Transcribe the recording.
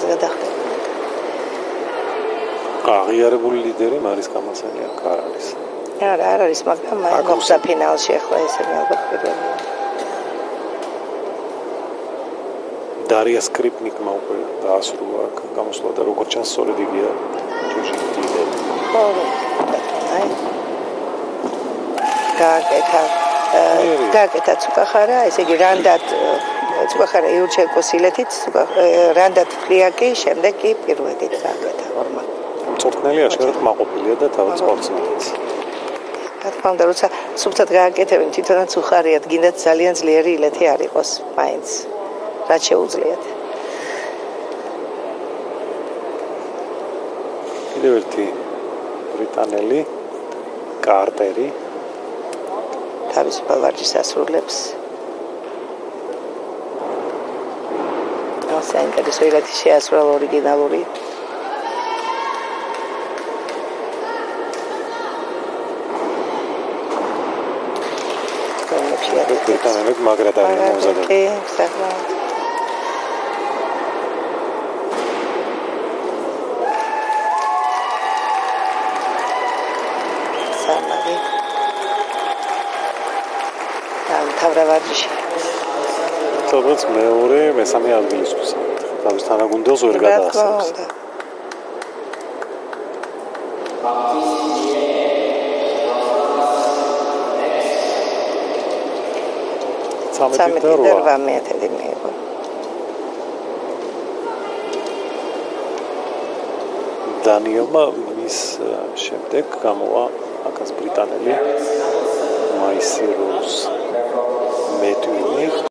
ფინალზე გადახდება. აღიარებული ლიდერი მარის გამასანია კარ არის. არა, არ არის, მაგრამ მოხდა ფინალში ახლა ესე ალბათ პირველია. დარია სკრიპნიკმა უკვე დაასრულა გამოსვლა და როგორც ჩანს სწორედ იგია ჯუჯი ლიდერი. ხო, აი. გაკეთა გაკეთა ცუკახარა, ესე იგი რანდად ცუკახარა იურჩენკოს ილეთით, რანდად ფლიაკი, შემდეგ კი პირველით გაკეთა ორმა. მწვრთნელი აშკარად მაყოფილია და სპორტსმენიც. რა თქმა უნდა, როცა სუფთად გააკეთებენ, თვითონაც უხარიათ, გინდათ ძალიან ძლიერი ილეთი არ იყოს, მაინც. რაც შეუძლიათ. კიდევ ერთი ბრიტანელი კარტერი თავისუფალ ვარჯიშს ასრულებს. ასე ინტერესო ილეთი შეასრულა ორიგინალური ბრიტანელებს მაგრად არის მომზადებული. კი, საკმაოდ. სამარი. ამ თავრავადში. თორემ მეორე, მესამე ადგილისთვის. თავის თანაგუნდელს ვერ გადაასწრებს. სამეთი და 8 მეათედი მიიღო. დანიელმა მის შემდეგ გამოვა აკას ბრიტანელი მაისი როუზ მეტვინი